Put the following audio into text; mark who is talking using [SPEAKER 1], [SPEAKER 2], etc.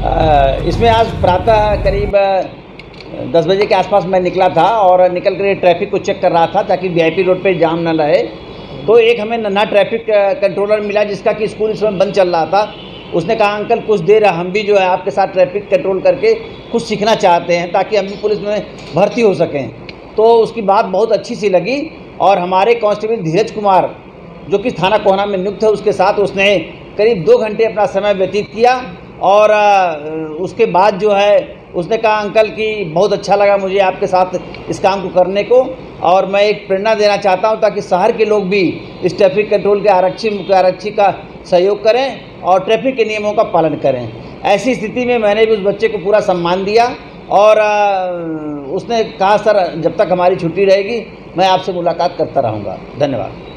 [SPEAKER 1] इसमें आज प्रातः करीब दस बजे के आसपास मैं निकला था और निकल कर ट्रैफ़िक को चेक कर रहा था ताकि वीआईपी रोड पे जाम न रहे तो एक हमें नन्हा ट्रैफ़िक कंट्रोलर मिला जिसका कि स्कूल इस समय बंद चल रहा था। उसने कहा, अंकल, कुछ देर हम भी जो है आपके साथ ट्रैफ़िक कंट्रोल करके कुछ सीखना चाहते हैं ताकि हम भी पुलिस में भर्ती हो सकें। तो उसकी बात बहुत अच्छी सी लगी और हमारे कांस्टेबल धीरज कुमार, जो कि थाना कोहना में नियुक्त है उसके साथ उसने करीब दो घंटे अपना समय व्यतीत किया। और उसके बाद जो है, उसने कहा, अंकल कि बहुत अच्छा लगा मुझे आपके साथ इस काम को करने को, और मैं एक प्रेरणा देना चाहता हूँ ताकि शहर के लोग भी इस ट्रैफ़िक कंट्रोल के आरक्षी आरक्षी का सहयोग करें और ट्रैफ़िक के नियमों का पालन करें। ऐसी स्थिति में मैंने भी उस बच्चे को पूरा सम्मान दिया और उसने कहा, सर, जब तक हमारी छुट्टी रहेगी, मैं आपसे मुलाकात करता रहूँगा। धन्यवाद।